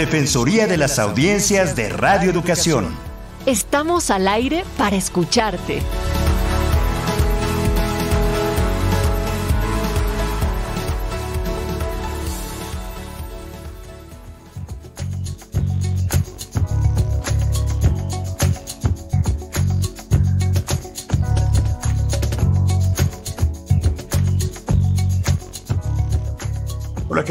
Defensoría de las Audiencias de Radio Educación. Estamos al aire para escucharte.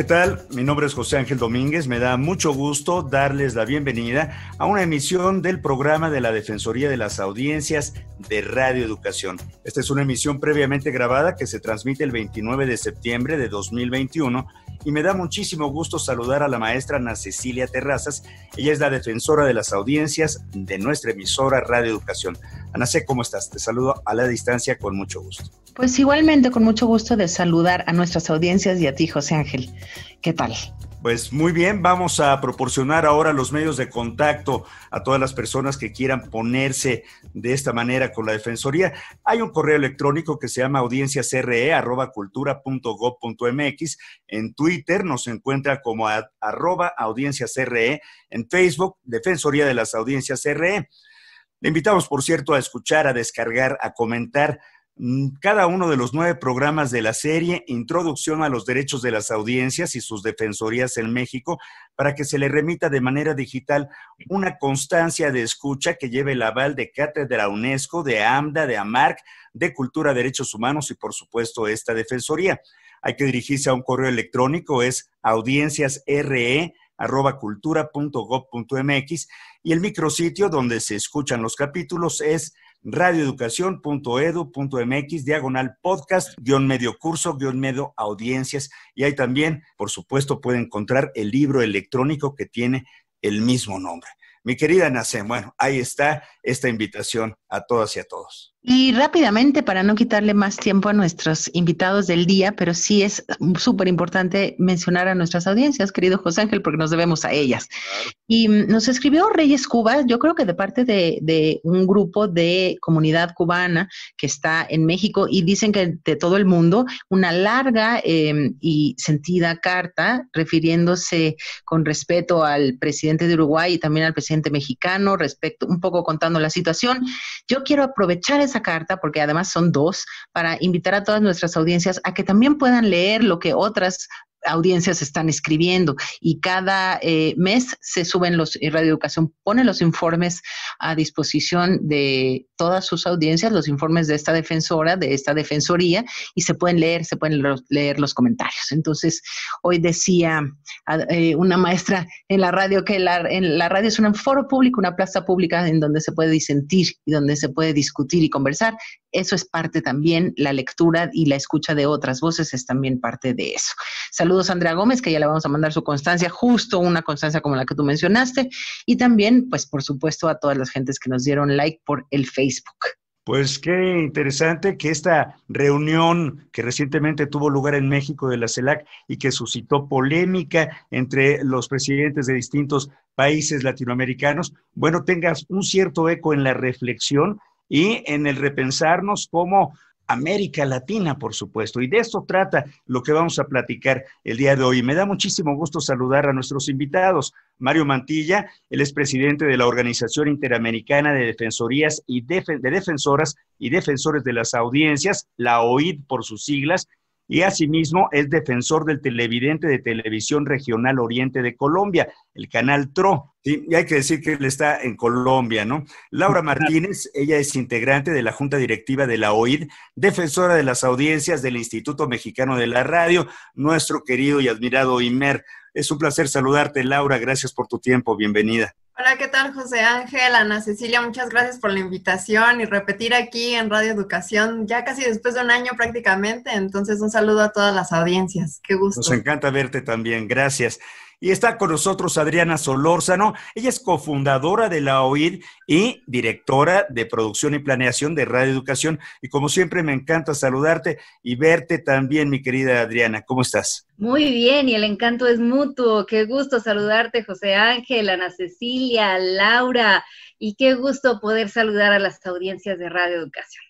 Tal? Mi nombre es José Ángel Domínguez. Me da mucho gusto darles la bienvenida a una emisión del programa de la Defensoría de las Audiencias de Radio Educación. Esta es una emisión previamente grabada que se transmite el 29 de septiembre de 2021 y me da muchísimo gusto saludar a la maestra Ana Cecilia Terrazas. Ella es la defensora de las audiencias de nuestra emisora Radio Educación. Ana ¿cómo estás? Te saludo a la distancia con mucho gusto. Pues igualmente, con mucho gusto de saludar a nuestras audiencias y a ti, José Ángel. ¿Qué tal? Pues muy bien, vamos a proporcionar ahora los medios de contacto a todas las personas que quieran ponerse de esta manera con la Defensoría. Hay un correo electrónico que se llama audienciasre.cultura.gov.mx. En Twitter nos encuentra como arroba audienciasre. En Facebook, Defensoría de las Audiencias RE. Le invitamos, por cierto, a escuchar, a descargar, a comentar cada uno de los nueve programas de la serie, Introducción a los Derechos de las Audiencias y sus Defensorías en México, para que se le remita de manera digital una constancia de escucha que lleve el aval de Cátedra UNESCO, de AMDA, de AMARC, de Cultura, Derechos Humanos y, por supuesto, esta Defensoría. Hay que dirigirse a un correo electrónico, es audienciasre y el micrositio donde se escuchan los capítulos es radioeducación.edu.mx, diagonal podcast, guion medio curso, guion medio audiencias. Y ahí también, por supuesto, puede encontrar el libro electrónico que tiene el mismo nombre. Mi querida Nacem, bueno, ahí está esta invitación a todas y a todos. Y rápidamente, para no quitarle más tiempo a nuestros invitados del día, pero sí es súper importante mencionar a nuestras audiencias, querido José Ángel, porque nos debemos a ellas. Y mm, nos escribió Reyes Cuba, yo creo que de parte de, un grupo de comunidad cubana que está en México y dicen que de todo el mundo, una larga em, y sentida carta refiriéndose con respeto al presidente de Uruguay y también al presidente mexicano, respecto, un poco contando la situación. Yo quiero aprovechar esa carta, porque además son dos, para invitar a todas nuestras audiencias a que también puedan leer lo que otras audiencias están escribiendo y cada eh, mes se suben los, Radio Educación pone los informes a disposición de todas sus audiencias, los informes de esta defensora, de esta defensoría, y se pueden leer, se pueden leer los comentarios. Entonces, hoy decía eh, una maestra en la radio que la, en la radio es un foro público, una plaza pública en donde se puede disentir y donde se puede discutir y conversar. Eso es parte también, la lectura y la escucha de otras voces es también parte de eso. Saludos a Andrea Gómez, que ya le vamos a mandar su constancia, justo una constancia como la que tú mencionaste. Y también, pues, por supuesto, a todas las gentes que nos dieron like por el Facebook. Pues qué interesante que esta reunión que recientemente tuvo lugar en México de la CELAC y que suscitó polémica entre los presidentes de distintos países latinoamericanos, bueno, tengas un cierto eco en la reflexión y en el repensarnos como América Latina, por supuesto. Y de esto trata lo que vamos a platicar el día de hoy. Me da muchísimo gusto saludar a nuestros invitados. Mario Mantilla, él es presidente de la Organización Interamericana de Defensorías y de Defensoras y Defensores de las Audiencias, la OID por sus siglas, y asimismo es defensor del televidente de Televisión Regional Oriente de Colombia, el canal TRO. Y hay que decir que él está en Colombia, ¿no? Laura Martínez, ella es integrante de la Junta Directiva de la OID, defensora de las audiencias del Instituto Mexicano de la Radio, nuestro querido y admirado IMER. Es un placer saludarte, Laura. Gracias por tu tiempo. Bienvenida. Hola, ¿qué tal José Ángel? Ana Cecilia, muchas gracias por la invitación y repetir aquí en Radio Educación ya casi después de un año prácticamente. Entonces, un saludo a todas las audiencias. Qué gusto. Nos encanta verte también. Gracias. Y está con nosotros Adriana Solórzano. Ella es cofundadora de la OID y directora de producción y planeación de Radio Educación. Y como siempre, me encanta saludarte y verte también, mi querida Adriana. ¿Cómo estás? Muy bien, y el encanto es mutuo. Qué gusto saludarte, José Ángel, Ana Cecilia, Laura, y qué gusto poder saludar a las audiencias de Radio Educación.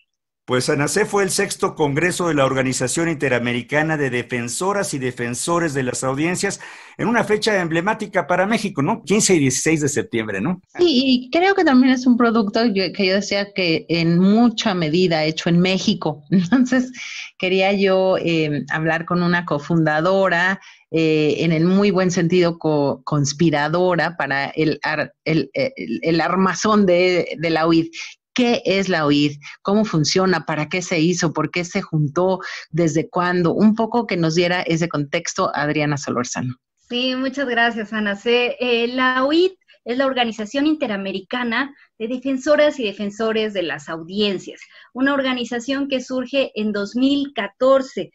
Pues ANACE fue el sexto congreso de la Organización Interamericana de Defensoras y Defensores de las Audiencias en una fecha emblemática para México, ¿no? 15 y 16 de septiembre, ¿no? Sí, y creo que también es un producto que yo decía que en mucha medida hecho en México. Entonces, quería yo eh, hablar con una cofundadora, eh, en el muy buen sentido conspiradora para el, armazón de, la UID, qué es la OID, cómo funciona, para qué se hizo, por qué se juntó, desde cuándo, un poco que nos diera ese contexto Adriana Solorzano. Sí, muchas gracias, Ana. Eh, la OID es la Organización Interamericana de Defensoras y Defensores de las Audiencias, una organización que surge en 2014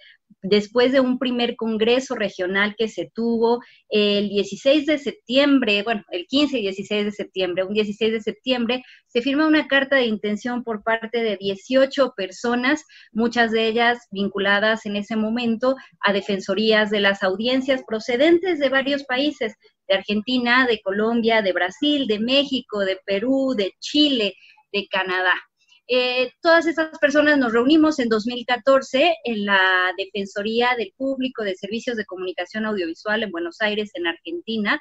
después de un primer congreso regional que se tuvo el 16 de septiembre, bueno, el 15 y 16 de septiembre, un 16 de septiembre, se firma una carta de intención por parte de 18 personas, muchas de ellas vinculadas en ese momento a defensorías de las audiencias procedentes de varios países, de Argentina, de Colombia, de Brasil, de México, de Perú, de Chile, de Canadá. Eh, todas estas personas nos reunimos en 2014 en la Defensoría del Público de Servicios de Comunicación Audiovisual en Buenos Aires, en Argentina,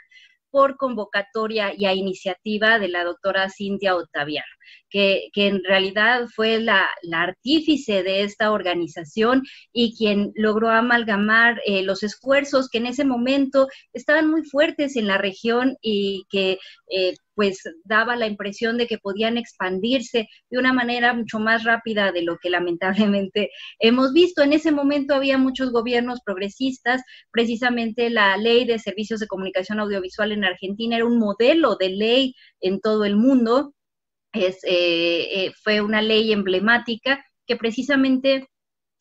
por convocatoria y a iniciativa de la doctora Cintia Otaviano que, en realidad fue la, artífice de esta organización y quien logró amalgamar eh, los esfuerzos que en ese momento estaban muy fuertes en la región y que eh, pues daba la impresión de que podían expandirse de una manera mucho más rápida de lo que lamentablemente hemos visto. En ese momento había muchos gobiernos progresistas, precisamente la ley de servicios de comunicación audiovisual en Argentina era un modelo de ley en todo el mundo es, eh, eh, fue una ley emblemática que precisamente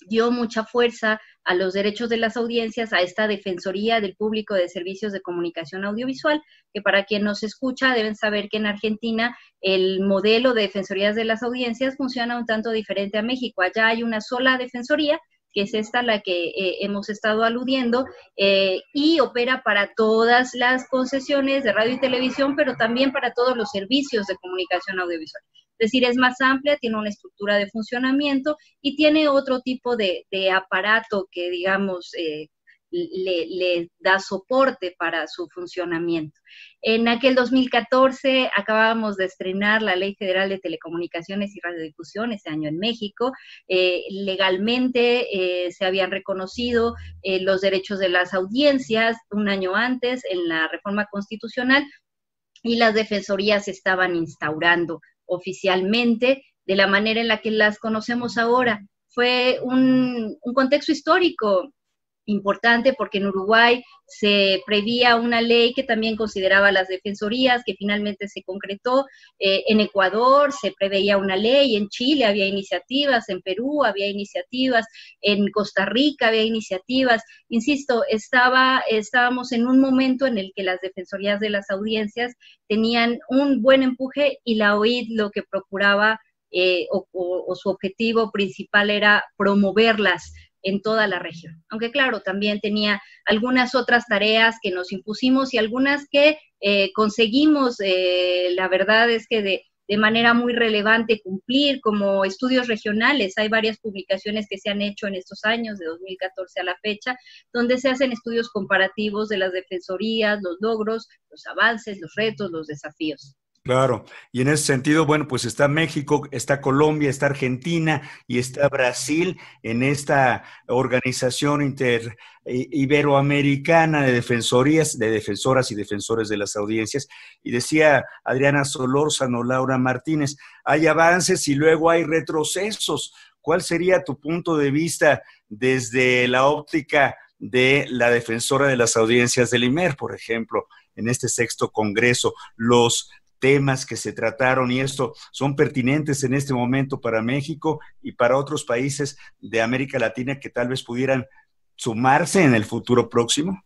dio mucha fuerza a los derechos de las audiencias, a esta Defensoría del Público de Servicios de Comunicación Audiovisual, que para quien nos escucha deben saber que en Argentina el modelo de defensorías de las audiencias funciona un tanto diferente a México. Allá hay una sola defensoría que es esta la que eh, hemos estado aludiendo, eh, y opera para todas las concesiones de radio y televisión, pero también para todos los servicios de comunicación audiovisual. Es decir, es más amplia, tiene una estructura de funcionamiento y tiene otro tipo de, aparato que, digamos, eh, le, da soporte para su funcionamiento. En aquel 2014 acabábamos de estrenar la Ley Federal de Telecomunicaciones y Radiodifusión, ese año en México. Eh, legalmente eh, se habían reconocido los derechos de las audiencias un año antes en la reforma constitucional y las defensorías estaban instaurando oficialmente de la manera en la que las conocemos ahora. Fue un, contexto histórico importante porque en Uruguay se prevía una ley que también consideraba las defensorías, que finalmente se concretó. Eh, en Ecuador se preveía una ley, en Chile había iniciativas, en Perú había iniciativas, en Costa Rica había iniciativas. Insisto, estaba, estábamos en un momento en el que las defensorías de las audiencias tenían un buen empuje y la OID lo que procuraba eh, o su objetivo principal era promoverlas en toda la región. Aunque claro, también tenía algunas otras tareas que nos impusimos y algunas que eh, conseguimos, eh, la verdad es que de, de manera muy relevante cumplir como estudios regionales. Hay varias publicaciones que se han hecho en estos años, de 2014 a la fecha, donde se hacen estudios comparativos de las defensorías, los logros, los avances, los retos, los desafíos. Claro, y en ese sentido, bueno, pues está México, está Colombia, está Argentina y está Brasil en esta organización inter iberoamericana de defensorías, de defensoras y defensores de las audiencias. Y decía Adriana Solórzano, Laura Martínez, hay avances y luego hay retrocesos. ¿Cuál sería tu punto de vista desde la óptica de la defensora de las audiencias del IMER, por ejemplo, en este sexto congreso? Los temas que se trataron y esto son pertinentes en este momento para México y para otros países de América Latina que tal vez pudieran sumarse en el futuro próximo?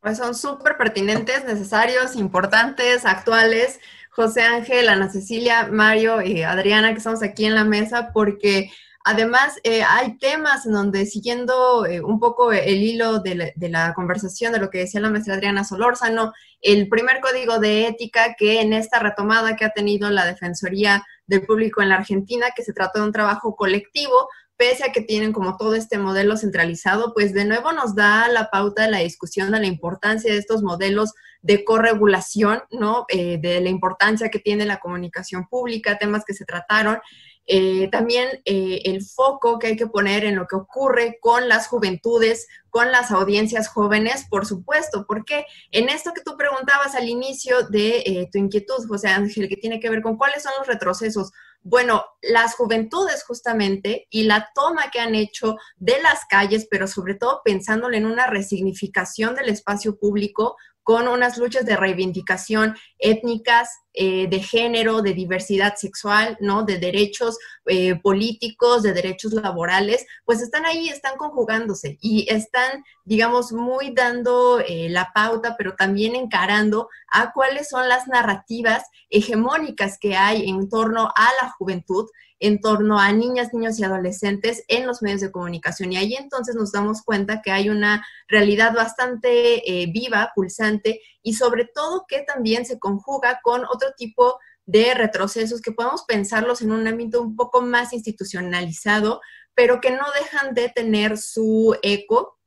Pues son súper pertinentes, necesarios, importantes, actuales. José Ángel, Ana Cecilia, Mario y Adriana, que estamos aquí en la mesa, porque Además, eh, hay temas en donde, siguiendo eh, un poco el hilo de la, conversación de lo que decía la maestra Adriana Solórzano, el primer código de ética que en esta retomada que ha tenido la Defensoría del Público en la Argentina, que se trató de un trabajo colectivo, pese a que tienen como todo este modelo centralizado, pues de nuevo nos da la pauta de la discusión de la importancia de estos modelos de corregulación, ¿no? Eh, de la importancia que tiene la comunicación pública, temas que se trataron. Eh, también eh, el foco que hay que poner en lo que ocurre con las juventudes, con las audiencias jóvenes, por supuesto, porque en esto que tú preguntabas al inicio de eh, tu inquietud, José Ángel, que tiene que ver con cuáles son los retrocesos. Bueno, las juventudes justamente y la toma que han hecho de las calles, pero sobre todo pensándole en una resignificación del espacio público, con unas luchas de reivindicación étnicas, eh, de género, de diversidad sexual, ¿no? De derechos eh, políticos, de derechos laborales, pues están ahí, están conjugándose y están, digamos, muy dando eh, la pauta, pero también encarando a cuáles son las narrativas hegemónicas que hay en torno a la juventud en torno a niñas, niños y adolescentes en los medios de comunicación. Y ahí entonces nos damos cuenta que hay una realidad bastante eh, viva, pulsante y sobre todo que también se conjuga con otro tipo de retrocesos que podemos pensarlos en un ámbito un poco más institucionalizado, pero que no dejan de tener su eco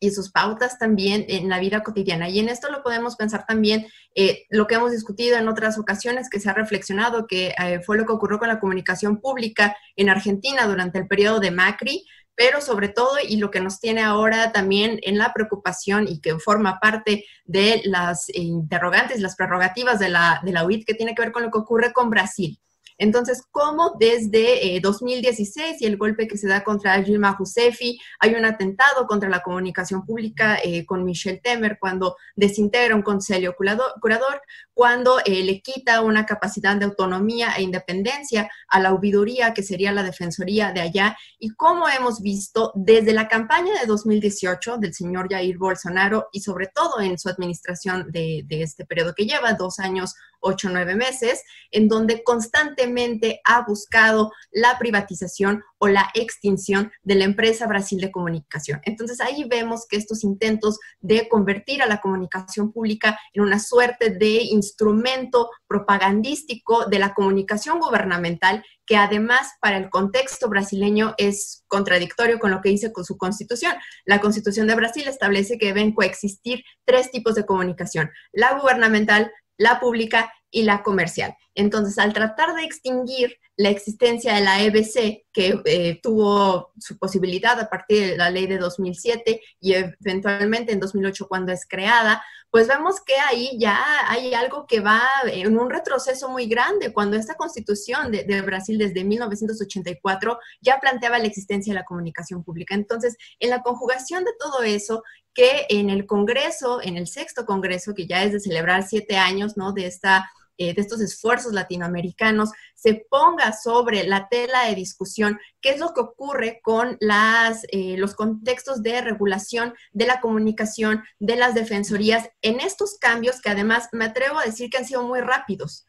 y sus pautas también en la vida cotidiana. Y en esto lo podemos pensar también, eh, lo que hemos discutido en otras ocasiones, que se ha reflexionado, que eh, fue lo que ocurrió con la comunicación pública en Argentina durante el periodo de Macri, pero sobre todo, y lo que nos tiene ahora también en la preocupación y que forma parte de las interrogantes, las prerrogativas de la, de la UIT, que tiene que ver con lo que ocurre con Brasil. Entonces, ¿cómo desde 2016 eh, y el golpe que se da contra Gilma Josefi, hay un atentado contra la comunicación pública eh, con Michel Temer cuando desintegra un consejo curador, cuando eh, le quita una capacidad de autonomía e independencia a la huiduría, que sería la defensoría de allá, y cómo hemos visto desde la campaña de 2018 del señor Jair Bolsonaro y sobre todo en su administración de este periodo que lleva, dos años, ocho, nueve meses, en donde constantemente ha buscado la privatización o la extinción de la empresa Brasil de Comunicación. Entonces ahí vemos que estos intentos de convertir a la comunicación pública en una suerte de instrumento propagandístico de la comunicación gubernamental que además para el contexto brasileño es contradictorio con lo que dice con su constitución. La constitución de Brasil establece que deben coexistir tres tipos de comunicación, la gubernamental, la pública y la comercial. Entonces, al tratar de extinguir la existencia de la EBC, que eh, tuvo su posibilidad a partir de la ley de 2007 y eventualmente en 2008 cuando es creada, pues vemos que ahí ya hay algo que va en un retroceso muy grande, cuando esta constitución de, de Brasil desde 1984 ya planteaba la existencia de la comunicación pública. Entonces, en la conjugación de todo eso, que en el Congreso, en el sexto Congreso, que ya es de celebrar siete años, ¿no? De esta eh, de estos esfuerzos latinoamericanos, se ponga sobre la tela de discusión qué es lo que ocurre con las, eh, los contextos de regulación de la comunicación, de las defensorías, en estos cambios que además me atrevo a decir que han sido muy rápidos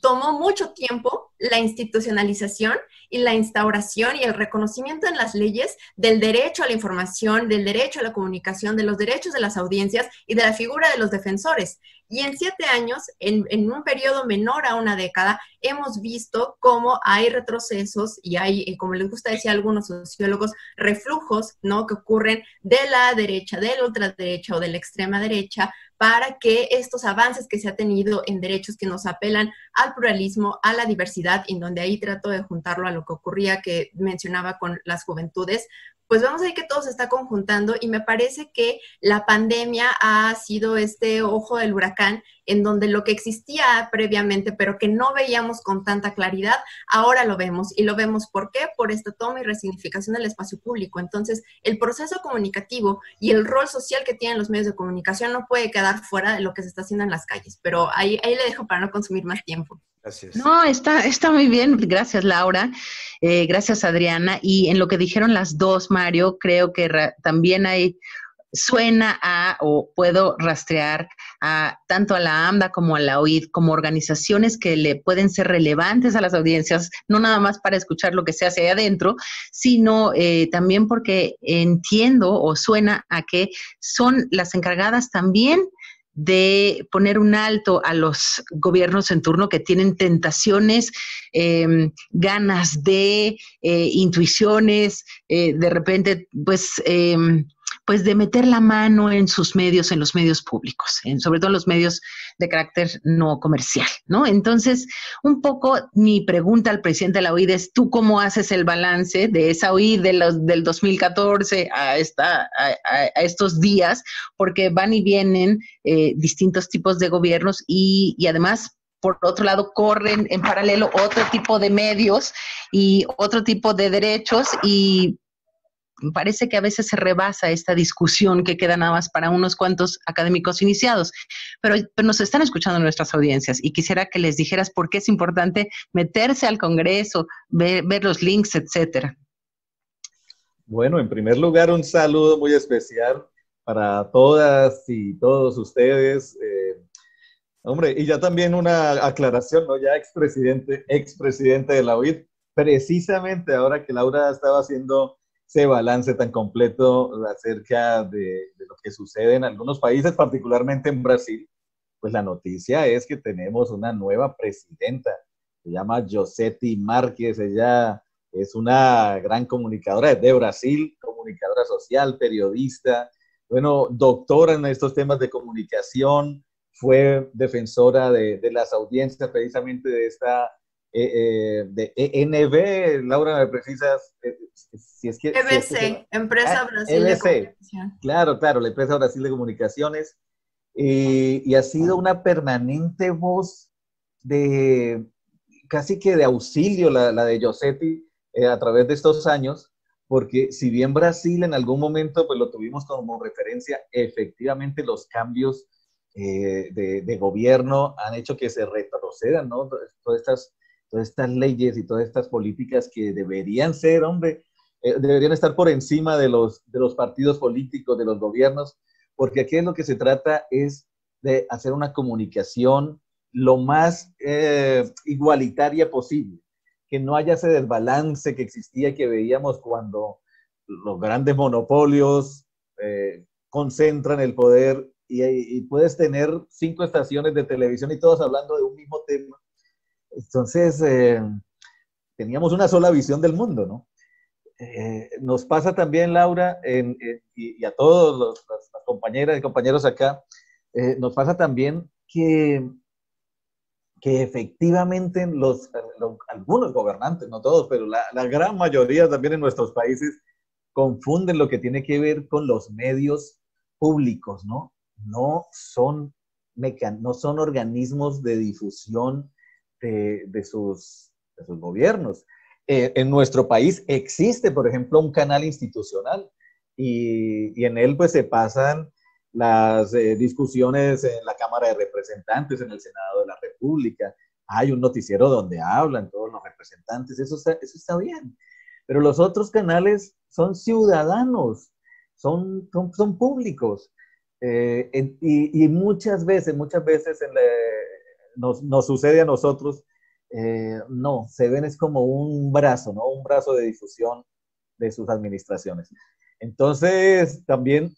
tomó mucho tiempo la institucionalización y la instauración y el reconocimiento en las leyes del derecho a la información, del derecho a la comunicación, de los derechos de las audiencias y de la figura de los defensores. Y en siete años, en, un periodo menor a una década, hemos visto cómo hay retrocesos y hay, eh, como les gusta decir a algunos sociólogos, reflujos, ¿no? Que ocurren de la derecha, de la ultraderecha o de la extrema derecha para que estos avances que se ha tenido en derechos que nos apelan al pluralismo, a la diversidad, en donde ahí trato de juntarlo a lo que ocurría que mencionaba con las juventudes, pues vamos a ver que todo se está conjuntando y me parece que la pandemia ha sido este ojo del huracán en donde lo que existía previamente, pero que no veíamos con tanta claridad, ahora lo vemos. Y lo vemos ¿por qué? Por esta toma y resignificación del espacio público. Entonces, el proceso comunicativo y el rol social que tienen los medios de comunicación no puede quedar fuera de lo que se está haciendo en las calles. Pero ahí, ahí le dejo para no consumir más tiempo. Gracias. No, está, está muy bien. Gracias, Laura. Eh, gracias, Adriana. Y en lo que dijeron las dos, Mario, creo que también hay suena a o puedo rastrear a tanto a la AMDA como a la OID como organizaciones que le pueden ser relevantes a las audiencias, no nada más para escuchar lo que se hace ahí adentro, sino eh, también porque entiendo o suena a que son las encargadas también de poner un alto a los gobiernos en turno que tienen tentaciones, em, ganas de, eh, intuiciones, eh, de repente, pues em, pues de meter la mano en sus medios, en los medios públicos, en, sobre todo en los medios de carácter no comercial, ¿no? Entonces, un poco mi pregunta al presidente de la OID es, ¿tú cómo haces el balance de esa OID del 2014 a, esta, a, estos días? Porque van y vienen eh, distintos tipos de gobiernos y, y además por otro lado, corren en paralelo otro tipo de medios y otro tipo de derechos y parece que a veces se rebasa esta discusión que queda nada más para unos cuantos académicos iniciados, pero, nos están escuchando nuestras audiencias y quisiera que les dijeras por qué es importante meterse al Congreso, ver, los links, etcétera. Bueno, en primer lugar, un saludo muy especial para todas y todos ustedes. Eh, hombre, y ya también una aclaración, ¿no? Ya expresidente, expresidente de la OIT, precisamente ahora que Laura estaba haciendo ese balance tan completo acerca de, lo que sucede en algunos países, particularmente en Brasil, pues la noticia es que tenemos una nueva presidenta, se llama Josetti Márquez, ella es una gran comunicadora de Brasil, comunicadora social, periodista, bueno, doctora en estos temas de comunicación, fue defensora de, de las audiencias precisamente de esta eh, eh, de ENB, Laura, ¿me precisas? Eh, si es que, EBC, Empresa ah, Brasil de Comunicación. Claro, claro, la Empresa Brasil de Comunicaciones. y ha sido una permanente voz de casi que de auxilio la, la de Josetti a través de estos años, porque si bien Brasil en algún momento pues lo tuvimos como referencia, efectivamente los cambios de, de, gobierno han hecho que se retrocedan, ¿no? Todas estas todas estas leyes y todas estas políticas que deberían ser, hombre, eh, deberían estar por encima de los, de los partidos políticos, de los gobiernos, porque aquí es lo que se trata es de hacer una comunicación lo más eh, igualitaria posible, que no haya ese desbalance que existía y que veíamos cuando los grandes monopolios eh, concentran el poder y, y, puedes tener cinco estaciones de televisión y todos hablando de un mismo tema entonces, eh, teníamos una sola visión del mundo, ¿no? Eh, nos pasa también, Laura, y, a todos las, compañeras y compañeros acá, eh, nos pasa también que, que efectivamente los, algunos gobernantes, no todos, pero la, gran mayoría también en nuestros países confunden lo que tiene que ver con los medios públicos, ¿no? No son, no son organismos de difusión de, sus, sus, gobiernos. Eh, en nuestro país existe, por ejemplo, un canal institucional y, y en él pues se pasan las eh, discusiones en la Cámara de Representantes, en el Senado de la República. Hay un noticiero donde hablan todos los representantes, eso está, eso está bien. Pero los otros canales son ciudadanos, son, son, públicos. Eh, y, y, muchas veces, muchas veces en la, nos, sucede a nosotros, eh, no, se ven es como un brazo, ¿no? Un brazo de difusión de sus administraciones. Entonces, también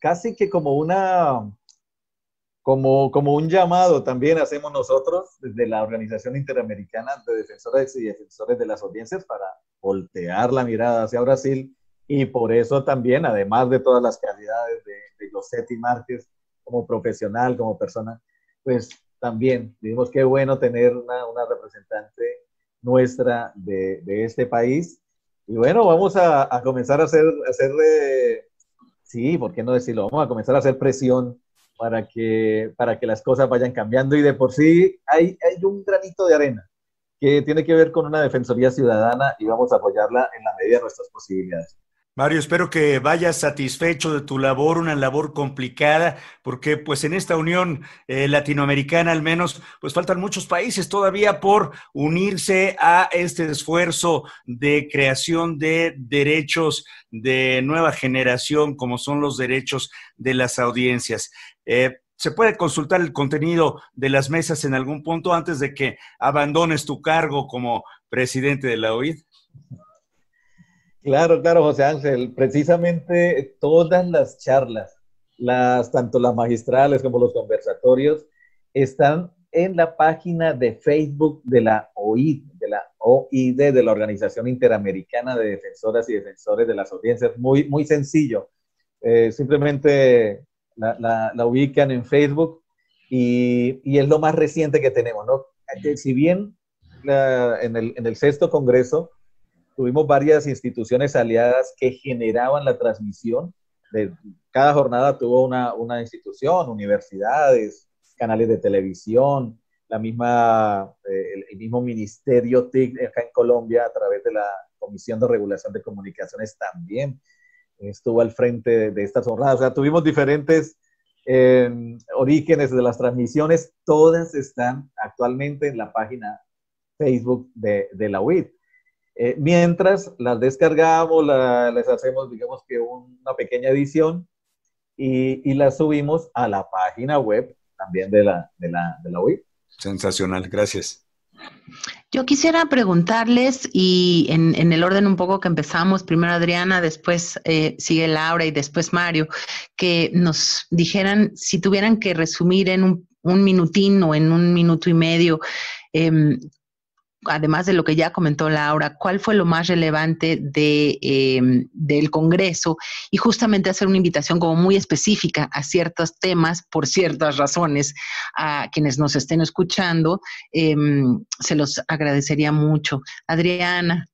casi que como una, como, como un llamado también hacemos nosotros desde la Organización Interamericana de Defensores y Defensores de las Audiencias para voltear la mirada hacia Brasil y por eso también, además de todas las calidades de, de Josetti Márquez como profesional, como persona, pues también dijimos qué bueno tener una, representante nuestra de, este país. Y bueno, vamos a, a comenzar a hacer, hacer sí, ¿por qué no decirlo? Vamos a comenzar a hacer presión para que, para que las cosas vayan cambiando y de por sí hay, hay un granito de arena que tiene que ver con una defensoría ciudadana y vamos a apoyarla en la medida de nuestras posibilidades. Mario, espero que vayas satisfecho de tu labor, una labor complicada, porque pues en esta unión eh, latinoamericana al menos, pues faltan muchos países todavía por unirse a este esfuerzo de creación de derechos de nueva generación, como son los derechos de las audiencias. Eh, ¿Se puede consultar el contenido de las mesas en algún punto antes de que abandones tu cargo como presidente de la OID? Claro, claro, José Ángel. Precisamente todas las charlas, las, tanto las magistrales como los conversatorios, están en la página de Facebook de la OID, de la OID, de la Organización Interamericana de Defensoras y Defensores de las Audiencias. Muy, muy sencillo. Eh, simplemente la, ubican en Facebook y, y, es lo más reciente que tenemos, ¿no? Si bien en, el, en el sexto congreso tuvimos varias instituciones aliadas que generaban la transmisión. De, cada jornada tuvo una, una institución, universidades, canales de televisión, la misma, eh, el, mismo ministerio TIC acá en Colombia a través de la Comisión de Regulación de Comunicaciones también estuvo al frente de, estas jornadas. O sea, tuvimos diferentes eh, orígenes de las transmisiones, todas están actualmente en la página Facebook de, de la UIT. Eh, mientras las descargamos, les hacemos, digamos que una pequeña edición y, y las subimos a la página web también de la, de la, de la web. Sensacional, gracias. Yo quisiera preguntarles, y en, en, el orden un poco que empezamos, primero Adriana, después eh, sigue Laura y después Mario, que nos dijeran si tuvieran que resumir en un, un minutín o en un minuto y medio eh, además de lo que ya comentó Laura, cuál fue lo más relevante em, del Congreso y justamente hacer una invitación como muy específica a ciertos temas por ciertas razones a quienes nos estén escuchando, em, se los agradecería mucho. Adriana.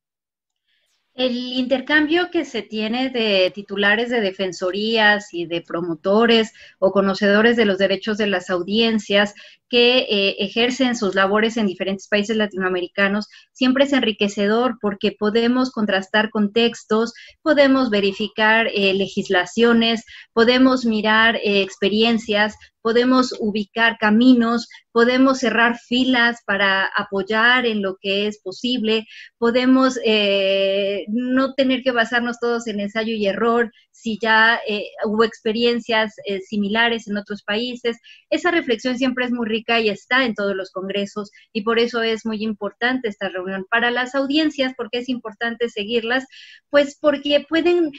El intercambio que se tiene de titulares de defensorías y de promotores o conocedores de los derechos de las audiencias que eh, ejercen sus labores en diferentes países latinoamericanos siempre es enriquecedor porque podemos contrastar contextos, podemos verificar eh, legislaciones, podemos mirar eh, experiencias, podemos ubicar caminos, podemos cerrar filas para apoyar en lo que es posible, podemos eh, no tener que basarnos todos en ensayo y error si ya eh, hubo experiencias eh, similares en otros países. Esa reflexión siempre es muy rica y está en todos los congresos y por eso es muy importante esta reunión. Para las audiencias, porque es importante seguirlas? Pues porque pueden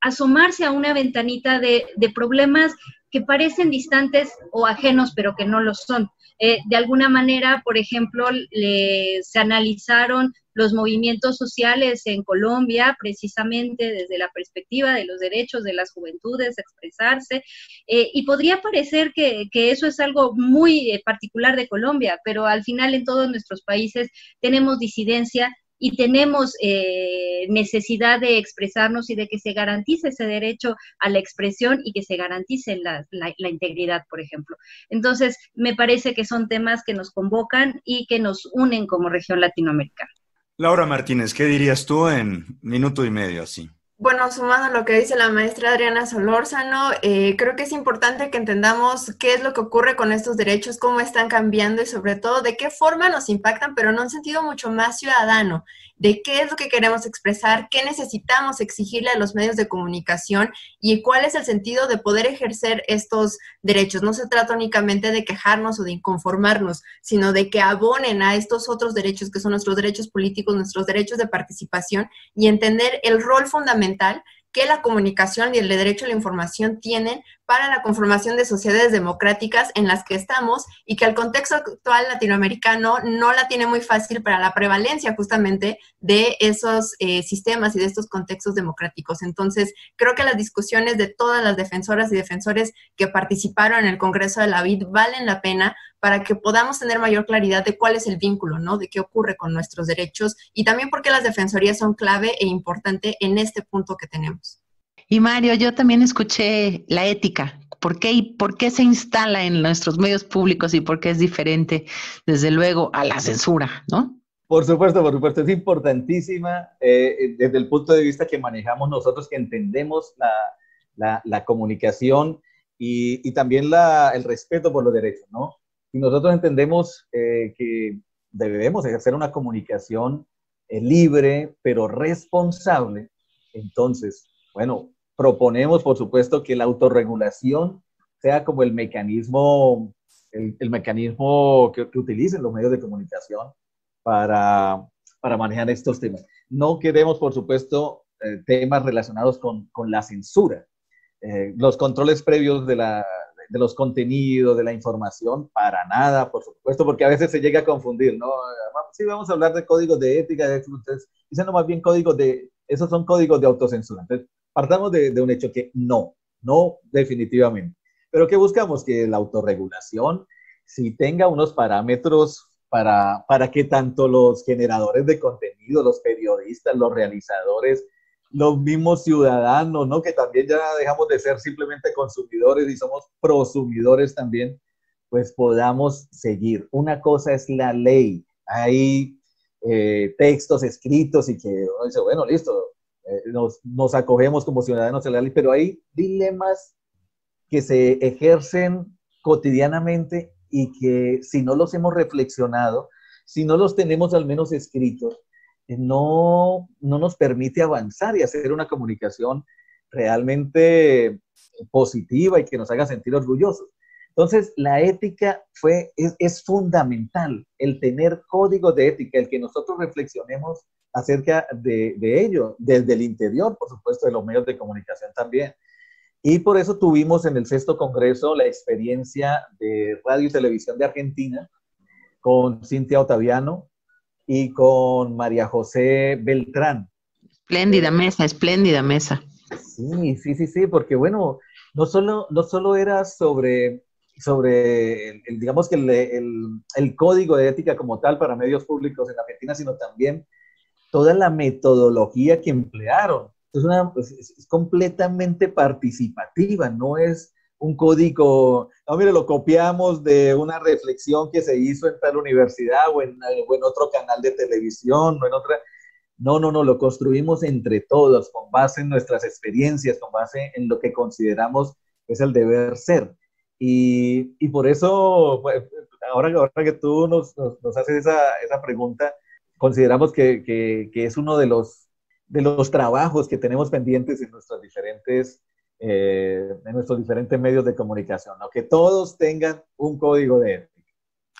asomarse a una ventanita de, de problemas que parecen distantes o ajenos, pero que no lo son. Eh, de alguna manera, por ejemplo, se analizaron los movimientos sociales en Colombia, precisamente desde la perspectiva de los derechos de las juventudes, expresarse, eh, y podría parecer que, eso es algo muy eh, particular de Colombia, pero al final en todos nuestros países tenemos disidencia y tenemos eh, necesidad de expresarnos y de que se garantice ese derecho a la expresión y que se garantice la, la, integridad, por ejemplo. Entonces, me parece que son temas que nos convocan y que nos unen como región latinoamericana. Laura Martínez, ¿qué dirías tú en minuto y medio así? Bueno, sumando lo que dice la maestra Adriana Solórzano, eh, creo que es importante que entendamos qué es lo que ocurre con estos derechos, cómo están cambiando y sobre todo de qué forma nos impactan, pero en un sentido mucho más ciudadano de qué es lo que queremos expresar, qué necesitamos exigirle a los medios de comunicación y cuál es el sentido de poder ejercer estos derechos. No se trata únicamente de quejarnos o de inconformarnos, sino de que abonen a estos otros derechos que son nuestros derechos políticos, nuestros derechos de participación y entender el rol fundamental que la comunicación y el derecho a la información tienen para la conformación de sociedades democráticas en las que estamos y que el contexto actual latinoamericano no la tiene muy fácil para la prevalencia justamente de esos eh, sistemas y de estos contextos democráticos. Entonces, creo que las discusiones de todas las defensoras y defensores que participaron en el Congreso de la VID valen la pena para que podamos tener mayor claridad de cuál es el vínculo, ¿no? De qué ocurre con nuestros derechos y también porque las defensorías son clave e importante en este punto que tenemos. Y Mario, yo también escuché la ética. ¿Por qué y por qué se instala en nuestros medios públicos y por qué es diferente, desde luego, a la censura, ¿no? Por supuesto, por supuesto, es importantísima eh, desde el punto de vista que manejamos nosotros, que entendemos la, la, la comunicación y, y también la, el respeto por los derechos, ¿no? Y nosotros entendemos eh, que debemos ejercer una comunicación eh, libre, pero responsable. Entonces, bueno, proponemos, por supuesto, que la autorregulación sea como el mecanismo, el, mecanismo que, utilicen los medios de comunicación para, para manejar estos temas. No queremos, por supuesto, eh, temas relacionados con, con la censura. Eh, los controles previos de, la, de los contenidos, de la información, para nada, por supuesto, porque a veces se llega a confundir, ¿no? Sí, vamos a hablar de códigos de ética, de ustedes dicen no, más bien códigos de, esos son códigos de autocensura. Entonces, partamos de, de un hecho que no, no definitivamente. Pero ¿qué buscamos? Que la autorregulación si tenga unos parámetros para, para que tanto los generadores de contenido, los periodistas, los realizadores, los mismos ciudadanos, ¿no? Que también ya dejamos de ser simplemente consumidores y somos prosumidores también, pues podamos seguir. Una cosa es la ley. Hay eh, textos escritos y que uno dice, bueno, listo, eh, nos, acogemos como ciudadanos ley, pero hay dilemas que se ejercen cotidianamente y que si no los hemos reflexionado, si no los tenemos al menos escritos, eh, no, no nos permite avanzar y hacer una comunicación realmente positiva y que nos haga sentir orgullosos. Entonces, la ética fue, es, es, fundamental, el tener código de ética, el que nosotros reflexionemos acerca de, de, ello, desde el interior, por supuesto, de los medios de comunicación también. Y por eso tuvimos en el sexto congreso la experiencia de radio y televisión de Argentina con Cintia Otaviano y con María José Beltrán. Espléndida mesa, espléndida mesa. Sí, sí, sí, sí, porque bueno, no solo, no solo era sobre sobre, el, digamos que el, el, el, código de ética como tal para medios públicos en Argentina, sino también toda la metodología que emplearon. Es, una, pues, es, completamente participativa, no es un código, no, mire, lo copiamos de una reflexión que se hizo en tal universidad o en, o en otro canal de televisión o en otra. No, no, no, lo construimos entre todos, con base en nuestras experiencias, con base en lo que consideramos es el deber ser. Y, y por eso, pues, ahora, ahora que tú nos, nos, nos haces esa, esa, pregunta, consideramos que, que, es uno de los, de los trabajos que tenemos pendientes en nuestras diferentes, eh, en nuestros diferentes medios de comunicación, ¿no? que todos tengan un código de ética.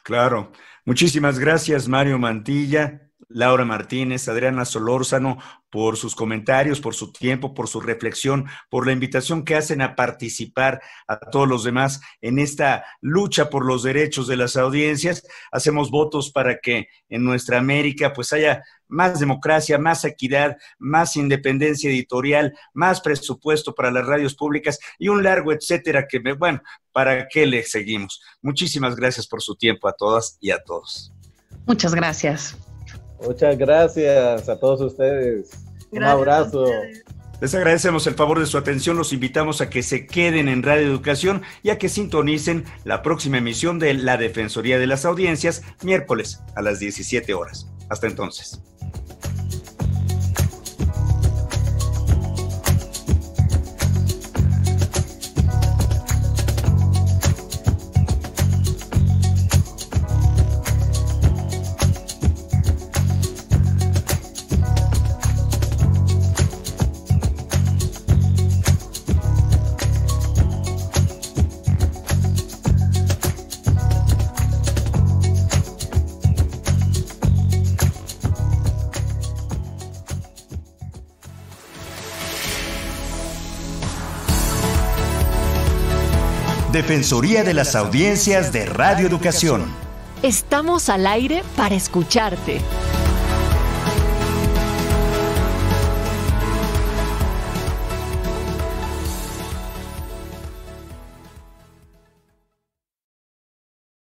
Claro. Muchísimas gracias, Mario Mantilla. Laura Martínez, Adriana Solórzano, por sus comentarios, por su tiempo, por su reflexión, por la invitación que hacen a participar a todos los demás en esta lucha por los derechos de las audiencias. Hacemos votos para que en nuestra América pues haya más democracia, más equidad, más independencia editorial, más presupuesto para las radios públicas y un largo etcétera que, bueno, ¿para qué le seguimos? Muchísimas gracias por su tiempo a todas y a todos. Muchas gracias. Muchas gracias a todos ustedes. Gracias Un abrazo. Les agradecemos el favor de su atención, los invitamos a que se queden en Radio Educación y a que sintonicen la próxima emisión de La Defensoría de las Audiencias, miércoles a las 17 horas. Hasta entonces. Defensoría de las Audiencias de Radio Educación. Estamos al aire para escucharte.